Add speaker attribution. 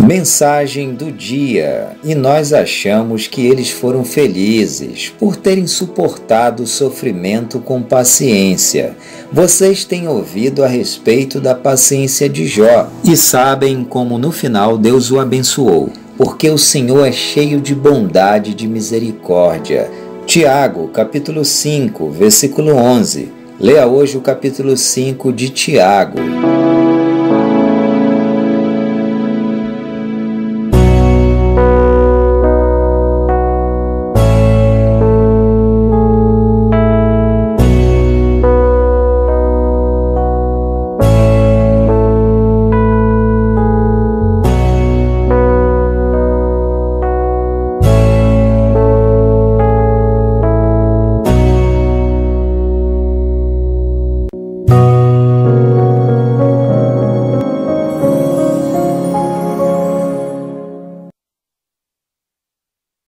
Speaker 1: Mensagem do dia: E nós achamos que eles foram felizes por terem suportado o sofrimento com paciência. Vocês têm ouvido a respeito da paciência de Jó e sabem como no final Deus o abençoou, porque o Senhor é cheio de bondade e de misericórdia. Tiago, capítulo 5, versículo 11. Leia hoje o capítulo 5 de Tiago.